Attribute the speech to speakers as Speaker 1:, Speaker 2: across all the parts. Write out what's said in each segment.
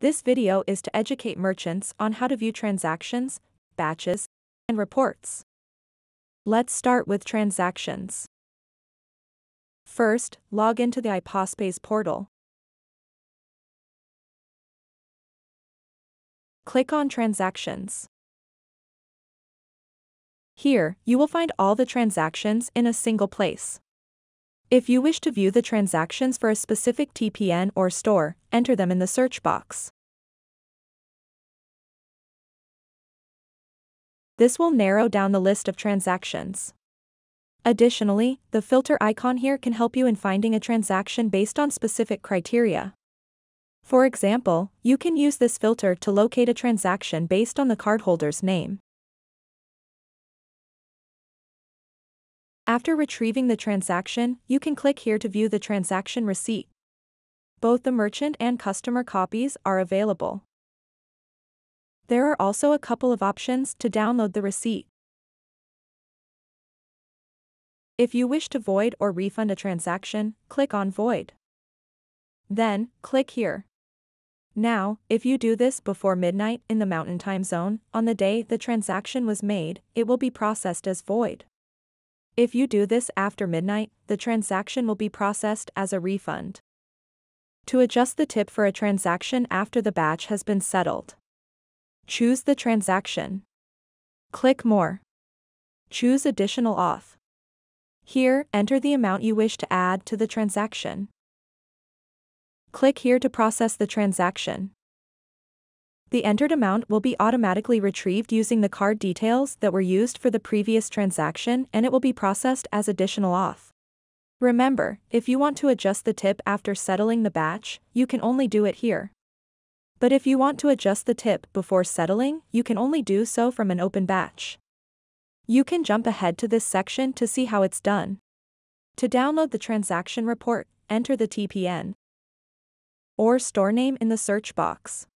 Speaker 1: This video is to educate merchants on how to view transactions, batches, and reports. Let's start with transactions. First, log into the iPOSpays portal. Click on Transactions. Here, you will find all the transactions in a single place. If you wish to view the transactions for a specific TPN or store, enter them in the search box. This will narrow down the list of transactions. Additionally, the filter icon here can help you in finding a transaction based on specific criteria. For example, you can use this filter to locate a transaction based on the cardholder's name. After retrieving the transaction, you can click here to view the transaction receipt. Both the merchant and customer copies are available. There are also a couple of options to download the receipt. If you wish to void or refund a transaction, click on Void. Then, click here. Now, if you do this before midnight in the Mountain Time Zone, on the day the transaction was made, it will be processed as void. If you do this after midnight, the transaction will be processed as a refund. To adjust the tip for a transaction after the batch has been settled, choose the transaction. Click More. Choose Additional Auth. Here, enter the amount you wish to add to the transaction. Click here to process the transaction. The entered amount will be automatically retrieved using the card details that were used for the previous transaction and it will be processed as additional auth. Remember, if you want to adjust the tip after settling the batch, you can only do it here. But if you want to adjust the tip before settling, you can only do so from an open batch. You can jump ahead to this section to see how it's done. To download the transaction report, enter the TPN or store name in the search box.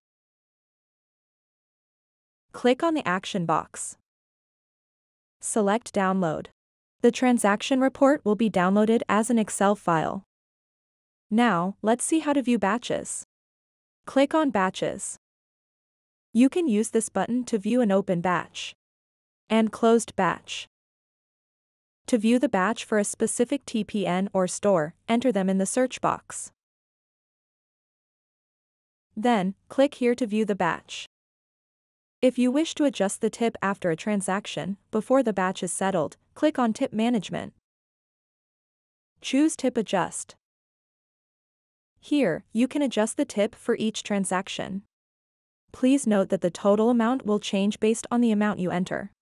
Speaker 1: Click on the action box. Select Download. The transaction report will be downloaded as an Excel file. Now, let's see how to view batches. Click on Batches. You can use this button to view an open batch and closed batch. To view the batch for a specific TPN or store, enter them in the search box. Then, click here to view the batch. If you wish to adjust the tip after a transaction, before the batch is settled, click on Tip Management. Choose Tip Adjust. Here, you can adjust the tip for each transaction. Please note that the total amount will change based on the amount you enter.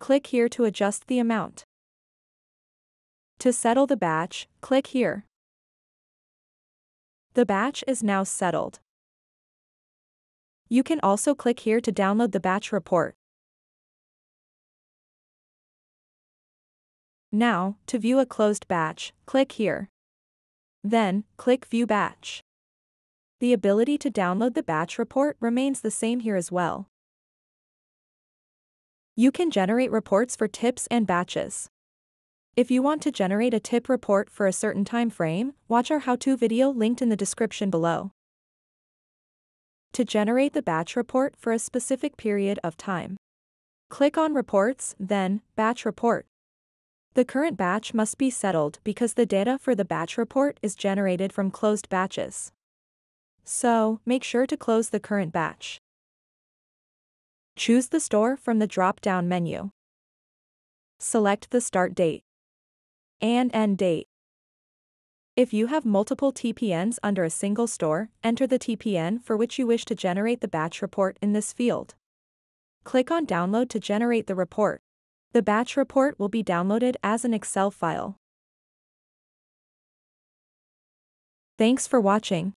Speaker 1: Click here to adjust the amount. To settle the batch, click here. The batch is now settled. You can also click here to download the batch report. Now, to view a closed batch, click here. Then, click View Batch. The ability to download the batch report remains the same here as well. You can generate reports for tips and batches. If you want to generate a tip report for a certain time frame, watch our how-to video linked in the description below to generate the batch report for a specific period of time. Click on Reports, then, Batch Report. The current batch must be settled because the data for the batch report is generated from closed batches. So, make sure to close the current batch. Choose the store from the drop-down menu. Select the start date and end date. If you have multiple TPNs under a single store, enter the TPN for which you wish to generate the batch report in this field. Click on Download to generate the report. The batch report will be downloaded as an Excel file. Thanks for watching.